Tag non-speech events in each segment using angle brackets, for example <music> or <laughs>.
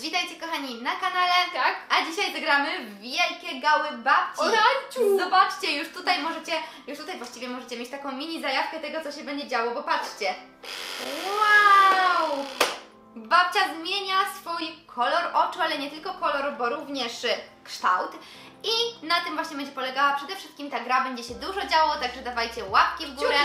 witajcie kochani na kanale. Tak. A dzisiaj zagramy w wielkie gały babci. O! Zobaczcie, już tutaj możecie, już tutaj właściwie możecie mieć taką mini zajawkę tego, co się będzie działo, bo patrzcie. Wow! Babcia zmienia swój kolor oczu, ale nie tylko kolor, bo również kształt. I na tym właśnie będzie polegała przede wszystkim ta gra, będzie się dużo działo, także dawajcie łapki w górę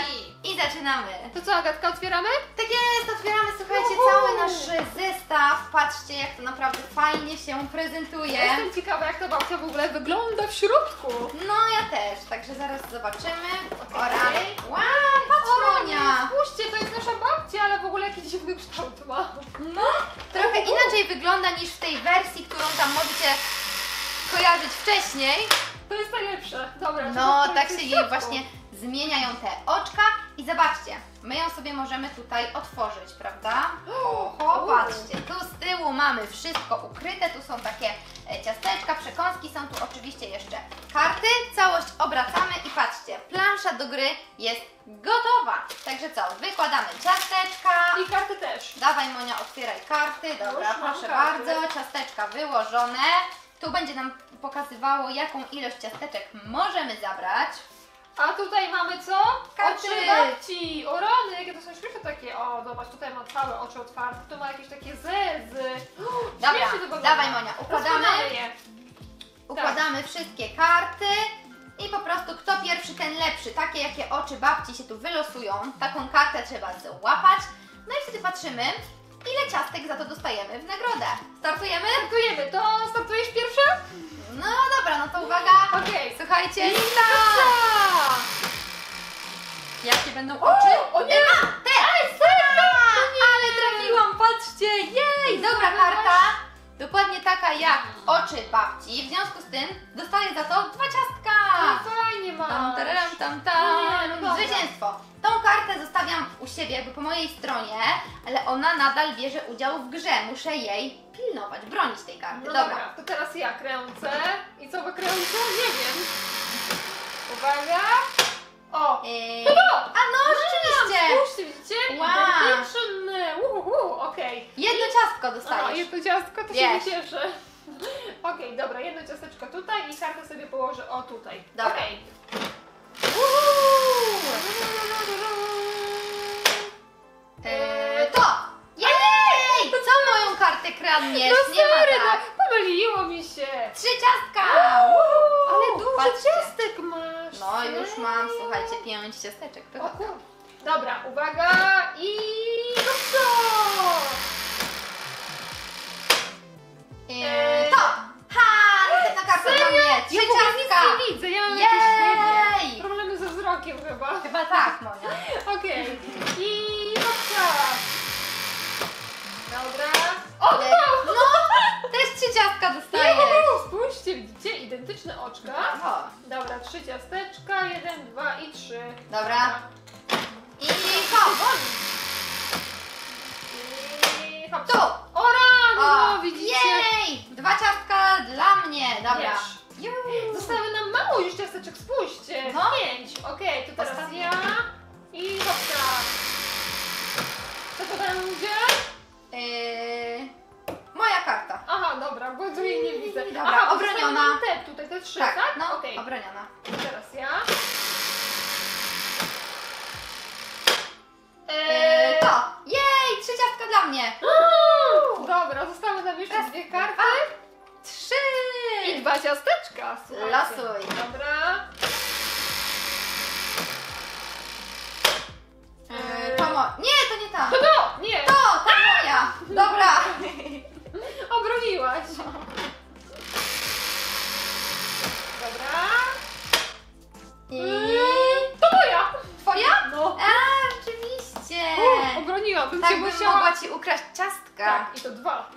i zaczynamy. To co, Agatka, otwieramy? Tak jest, otwieramy, słuchajcie, Uhu. cały nasz zestaw. Patrzcie, jak to naprawdę fajnie się prezentuje. Jestem ciekawa, jak ta babcia w ogóle wygląda w środku. No, ja też, także zaraz zobaczymy. Ora. Wow, patrz Monia! Spójrzcie, to ma. No, trochę inaczej wygląda niż w tej wersji, którą tam możecie kojarzyć wcześniej. To jest najlepsze. Dobra. No, tak się jej właśnie zmieniają te oczka. I zobaczcie, my ją sobie możemy tutaj otworzyć, prawda? Oho, patrzcie, tu z tyłu mamy wszystko ukryte, tu są takie e, ciasteczka, przekąski, są tu oczywiście jeszcze karty. Całość obracamy i patrzcie, plansza do gry jest gotowa. Także co, wykładamy ciasteczka. I karty też. Dawaj Monia, otwieraj karty. Dobra, Już mam proszę karty. bardzo. Ciasteczka wyłożone. Tu będzie nam pokazywało, jaką ilość ciasteczek możemy zabrać. A tutaj mamy co? Karty. Oczy babci. O rany, jakie to są śmieszne takie. O, zobacz, tutaj ma całe oczy otwarte. Tu ma jakieś takie zezy. Dobra, Śmiesznie to wygląda. dawaj Monia, układamy. Rozkładamy je. Układamy wszystkie karty i po prostu kto pierwszy, ten lepszy. Takie jakie oczy babci się tu wylosują, taką kartę trzeba złapać. No i wtedy patrzymy, ile ciastek za to dostajemy w nagrodę. Startujemy? Startujemy. To startujesz pierwsza? No dobra, no to uwaga. Okej. Słuchajcie, Lista! Jakie będą oczy? o nie! Ewa, te! A, ale trafiłam, patrzcie! Jej! Dobra karta. Dokładnie taka jak oczy babci. W związku z tym dostaję za to dwa ciastka. No fajnie masz. Tam, tararam, tam, Nie, tam. no dobra. Zwycięstwo. Tą kartę zostawiam u siebie, jakby po mojej stronie, ale ona nadal bierze udział w grze. Muszę jej pilnować, bronić tej karty. No dobra. dobra. to teraz ja kręcę. I co wykręcę? Nie wiem. Uwaga. O! Yy, To! a no, rzeczywiście! Spójrzcie, widzicie? Wow. Identyczny. Uhuhu, okej. Jedno ciastko Aha, dostajesz. jedno ciastko, to Wiesz. się nie cieszę. <laughs> Okej, dobra, jedno ciasteczko tutaj i kartę sobie położę o tutaj. Dobra. Okej. Yy, to! Jej! Co moją kartę kradniesz? No Nie ma sorry, tak. no, pomyliło mi się. Trzy ciastka! Ale dużo Patrzcie. ciastek masz. No już mam, Serio? słuchajcie, pięć ciasteczek. O Pycha. kur... Dobra, uwaga i... No co? Trzy Ja w ogóle nic nie widzę, ja mam jakieś nie wiem, Jej! problemy ze wzrokiem chyba. Chyba tak, Monia. <laughs> Okej. I hopsa. Dobra. O, dwa! No! Też trzy ciastka dostajesz. Juhu! Spójrzcie, widzicie? Identyczne oczka. Dobra, trzy ciasteczka, jeden, dwa i trzy. Dobra. I hop! I hop. Tu! Ciasteczek, spójrzcie. No. Pięć. Okej, to teraz Ostatnie. ja i hopsa. Co to będzie? Yy, moja karta. Aha, dobra, bo tu jej nie widzę. Dobra, Aha, obroniona. nam Te, tutaj te trzy, tak? Tak, no, Okej, obroniona. teraz ja. Yy, to! Jej! Trzy ciastka dla mnie! <gasps> Dobra, zostały nam jeszcze dwie karty. Trzy! I dwa ciasteczka. słuchajcie. Losuj. Dobra. Obroniłaś. Dobra. I... To moja! Twoja? No. A, rzeczywiście! U, Obroniłam, bym Tak cię bym musiała... mogła Ci ukraść ciastka. Tak, i to dwa.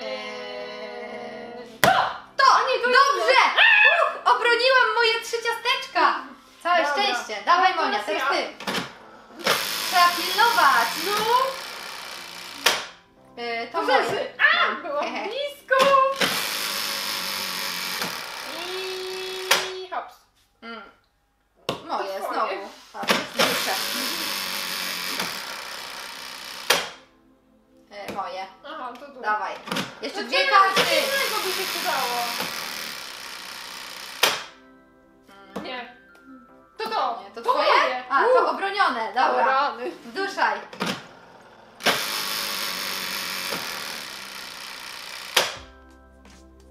Eee, Dobrze! Uch, obroniłam moje trzy ciasteczka! Całe Dobra. szczęście. Dawaj No, Monia, teraz. Ty pilnować. No. E, to Boże. A, było blisko. I hops. Mm. Moje to znowu. Patrz, duszę. E, moje. Aha, to tu. Dawaj. Jeszcze dwie karty. O, dobra. rany. Duszaj.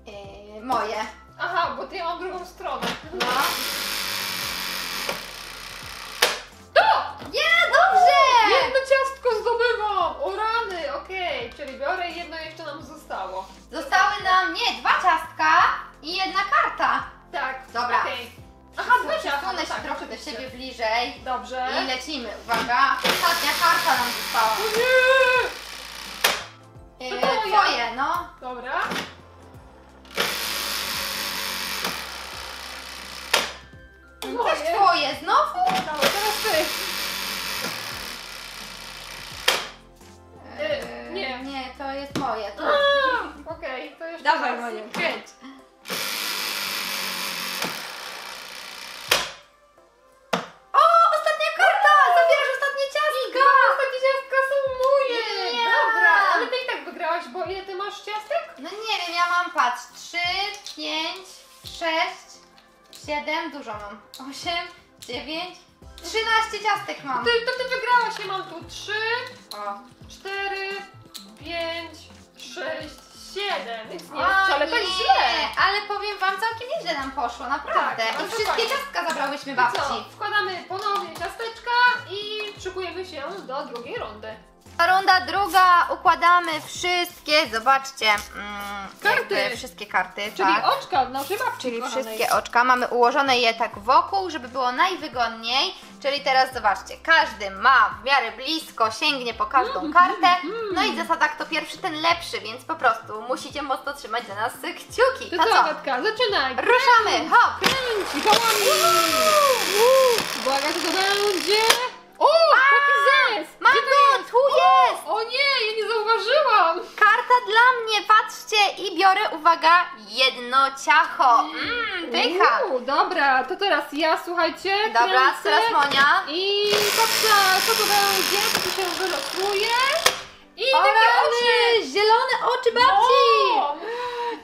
Yy, moje. Aha, bo ty ja mam drugą stronę. No. 6, 7, dużo mam. 8, 9, 13 ciastek mam. Ty, to ty wygrałaś, ja mam tu 3, O. 4, 5, 6, 7. Więc nie O, jest wcale tak nie, źle. ale powiem wam, całkiem nieźle nam poszło, naprawdę. Tak, I bardzo wszystkie fajnie. ciastka zabrałyśmy I babci. co? Wkładamy ponownie ciasteczka i szykujemy się do drugiej rundy. Runda druga, układamy wszystkie, zobaczcie, mm, Karty. jakby wszystkie karty, Czyli tak. oczka od naszej babci Czyli kochanej. wszystkie oczka, mamy ułożone je tak wokół, żeby było najwygodniej. Czyli teraz zobaczcie, każdy ma w miarę blisko, sięgnie po każdą Mm, kartę. mm. No i zasada, kto pierwszy, ten lepszy, więc po prostu musicie mocno trzymać za nas kciuki. To To co? Agatka, zaczynaj. Ruszamy, hop! Kręć kołami. Uwaga, co to będzie? O, taki zes. Mam go, jest? tu jest! O nie, ja nie zauważyłam. Karta dla mnie, patrzcie! I biorę, uwaga, jedno ciacho. Mmm, pycha. Uuu, dobra, to teraz ja, słuchajcie, Dobra, kręcę. teraz Monia. I patrzę, co to będzie, co tu się wylosuje. I takie oczy. zielone oczy babci! O,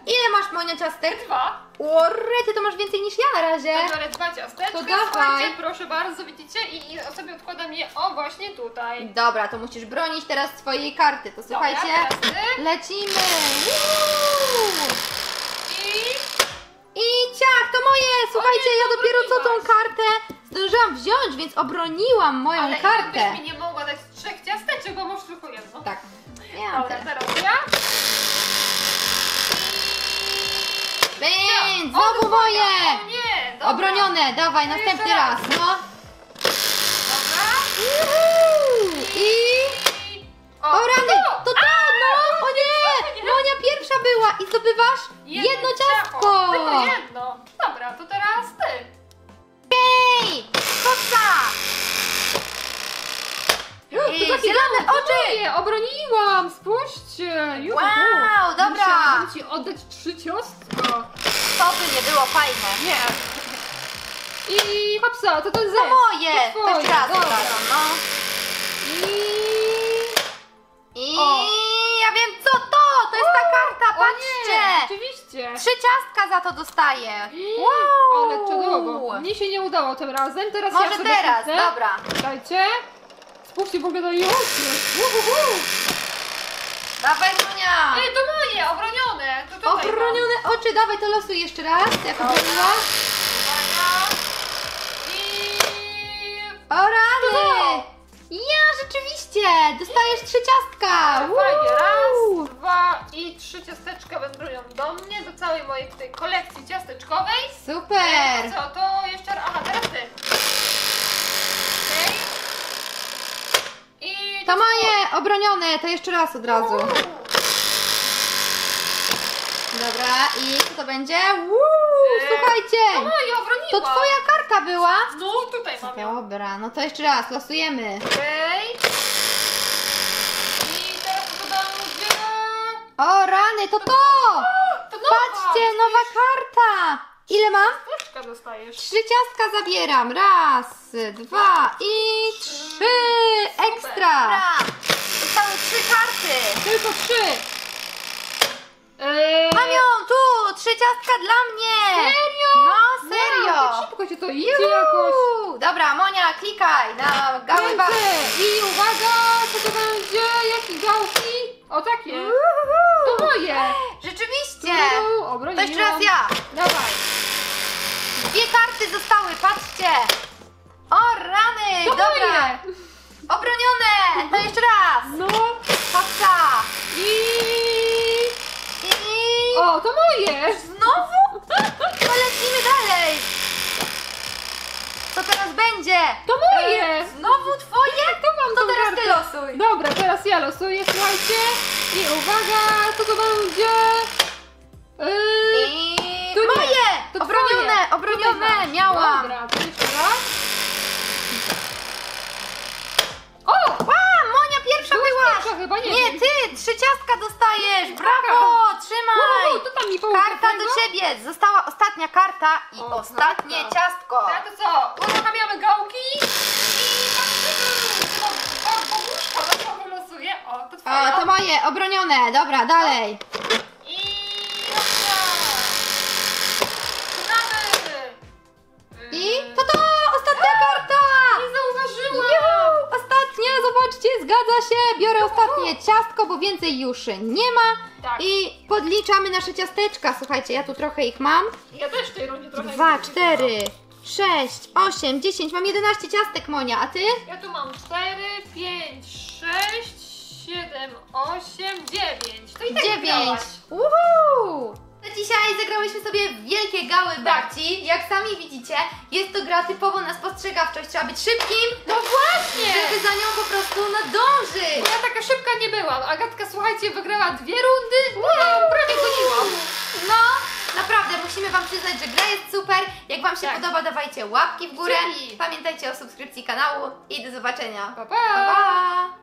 Ile masz Monia ciastek? Dwa. O, ty to masz więcej niż ja na razie. Ja biorę dwa ciasteczka, To dawaj. słuchajcie, proszę bardzo, widzicie? I, I sobie odkładam je, o, właśnie tutaj. Dobra, to musisz bronić teraz swojej karty. To słuchajcie, teraz ty. lecimy. I... I ciach, to moje! Słuchajcie, nie, ja dopiero co tą obroniłaś. kartę zdążyłam wziąć, więc obroniłam moją Ale kartę. ile byś mi nie mogła dać trzech ciasteczek, bo masz tylko jedno. Tak. Mam Dobra, teraz ja. Będz, znowu moje! O nie, dobra. Obronione, dawaj, To następny raz. no. Nie było fajne. Nie. I hopsa, to ten zes. To moje! To To twoje, raz, dobra. no. I... I O. ja wiem co to! To jest ta karta, O nie, patrzcie! oczywiście. Trzy ciastka za to dostaję. Wow! Ale cudownie. Mnie się nie udało tym razem, teraz ja Może sobie teraz, dobra. Czekajcie. Spójrzcie w ogóle na oczy. Uhuhu. Dawaj Monia! Ej, to moje, obronione. To tutaj Obronione oczy, dawaj to losuj jeszcze raz, jak Dobra. obroniłaś. Uwaga. I... O rany! Ja, rzeczywiście! Dostajesz trzy ciastka! Fajnie, raz, dwa i trzy ciasteczka wędrują do mnie, do całej mojej tutaj kolekcji ciasteczkowej. Super! Co, to jeszcze raz, aha, teraz ty. Okej. I... To moje! Obronione! To jeszcze raz od razu. Uuu. Dobra, i co to będzie? Woo! E, Słuchajcie! To moje, obroniłam. To twoja karta była? No, tutaj mam ją. Dobra, no to jeszcze raz, losujemy. Okej. I teraz to będzie... O rany, to to! To nowa. Patrzcie, nowa karta! Ile mam? Dostajesz. Trzy ciastka zabieram. Raz, dwa i trzy! Ekstra! Zostały trzy karty! Tylko trzy. Eee, ją tu! Trzy ciastka dla mnie! Serio? No, serio! Wow, tak szybko się to idzie jakoś. Dobra, Monia, klikaj na gały Ręce. I uwaga, co to będzie? Jakie gałki? O takie. To moje. Rzeczywiście! Tu, To jeszcze raz ja. Dawaj. Dwie karty zostały, patrzcie! O rany! To Dobra! moje. Obronione! To jeszcze raz! No. Patrza! I... O, to moje. Znowu? To lecimy dalej! Co teraz będzie? To moje. E, Znowu twoje? To mam To tą teraz ty kartę. losuj. Dobra, teraz ja losuję, słuchajcie. I uwaga, co to będzie? Yy, I... To nie. Moje! To obronione, twoje. obronione, masz. miałam. Dobra, to jeszcze raz. O! Ła, Monia pierwsza Byłaś byłaś! pierwsza chyba, nie Nie, wiem. ty! Trzy ciastka dostajesz! Brawo! Trzymaj! to tam mi połowę Karta do ciebie! Została ostatnia karta i O, ostatnie ciastko! Tak, to co? Uruchamiamy gałki i patrzymy. O, o, Boguszko, na co wylosuje? O, to twoja. O, to moje, obronione. Dobra, dalej. Biorę ostatnie ciastko, bo więcej już nie ma. Tak. I podliczamy nasze ciasteczka. Słuchajcie, ja tu trochę ich mam. Ja też w tej rundzie trochę... Dwa, ich cztery, sześć, osiem, dziesięć. Mam 11 ciastek, Monia, a ty? Ja tu mam 4, 5, 6, 7, 8, 9. To i tak Dziewięć. Uhu! Dzisiaj zagrałyśmy sobie wielkie gały babci. Jak sami widzicie, jest to gra typowo na spostrzegawczość. Trzeba być szybkim, No właśnie! żeby za nią po prostu nadążyć. Ja taka szybka nie byłam. Agatka, słuchajcie, wygrała dwie rundy. No, ja ją prawie goniłam. No, naprawdę musimy Wam przyznać, że gra jest super. Jak Wam się Tak. podoba, dawajcie łapki w górę. Dzięki. Pamiętajcie o subskrypcji kanału i do zobaczenia. Pa, Pa, pa!